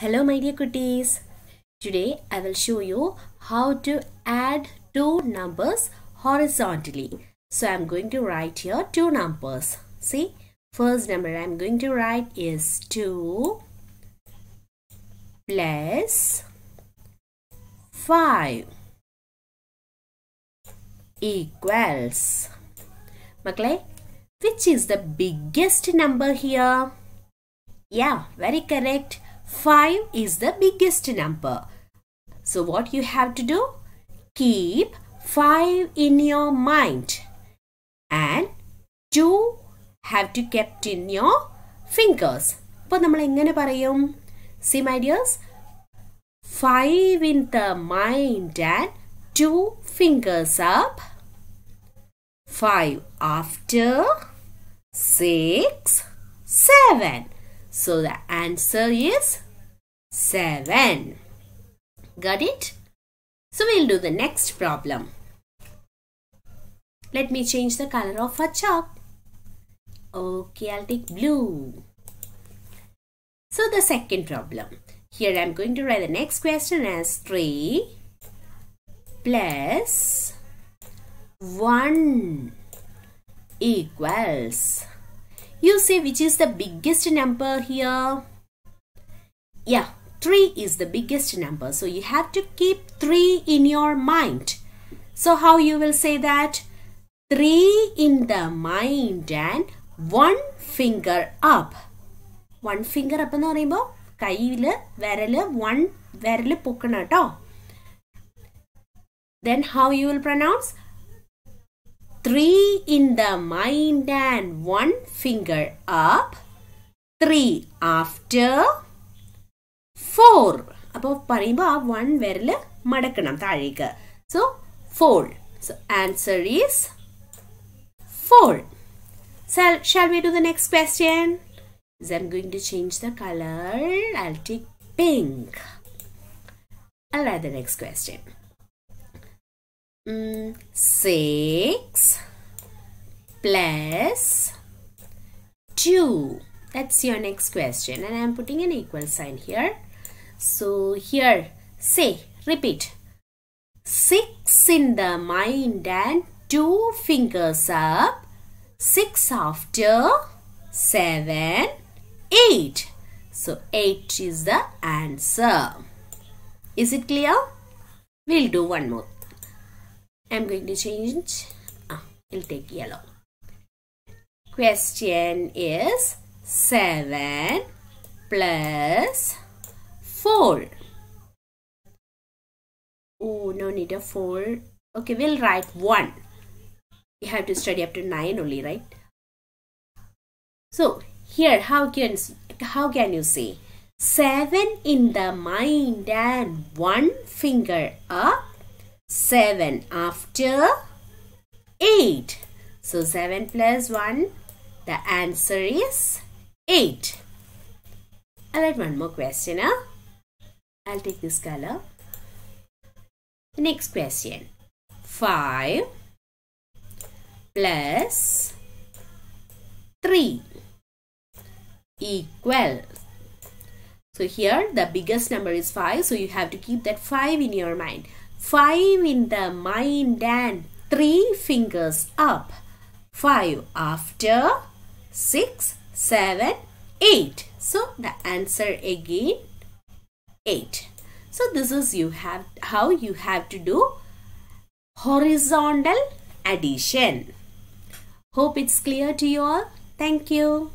Hello my dear cuties. Today I will show you how to add two numbers horizontally. So I'm going to write here two numbers. See, first number I'm going to write is 2 plus 5 equals. Makle, which is the biggest number here? Yeah, very correct. 5 is the biggest number. So what you have to do? Keep 5 in your mind and 2 have to kept in your fingers. അപ്പോൾ നമ്മൾ എങ്ങനെ പറയും see my dears five in the mind and two fingers up five after six seven so the answer is 7. Got it? So we'll do the next problem. Let me change the color of our chalk. Okay, I'll take blue. So the second problem. Here I'm going to write the next question as 3 plus 1 equals you say which is the biggest number here? Yeah, 3 is the biggest number. So you have to keep 3 in your mind. So how you will say that? 3 in the mind and 1 finger up. 1 finger up എന്ന് പറയുമ്പോൾ കയ്യിൽ വിരല് one വിരല് പൊക്കണം കേട്ടോ then how you will pronounce three in the mind and one finger up three after four അപ്പോൾ പറയുമ്പോൾ ആ one വിരൽ മടക്കണം താഴേക്ക് so four so answer is four shall we do the next question is I'm going to change the color. I'll take pink. I'll write the next question. Mm, 6 plus 2. That's your next question. And I'm putting an equal sign here. So here, say, repeat. 6 in the mind and 2 fingers up. 6 after 7, 8. So 8 is the answer. Is it clear? We'll do one more. I'm going to change. Ah, I'll take yellow. Question is 7 plus 4. Oh, no need a 4. Okay, we'll write 1. You have to study up to 9 only, right? So, here, how can, how can you say? 7 in the mind and 1 finger up 7 after 8. So 7 plus 1, the answer is 8. I'll write one more question. Huh? I'll take this color. Next question. 5 plus 3 equal. So here the biggest number is 5. So you have to keep that 5 in your mind. 5 in the mind and 3 fingers up. 5 after 6, 7, 8. So the answer again 8. So this is you have how you have to do horizontal addition. Hope it's clear to you all. Thank you.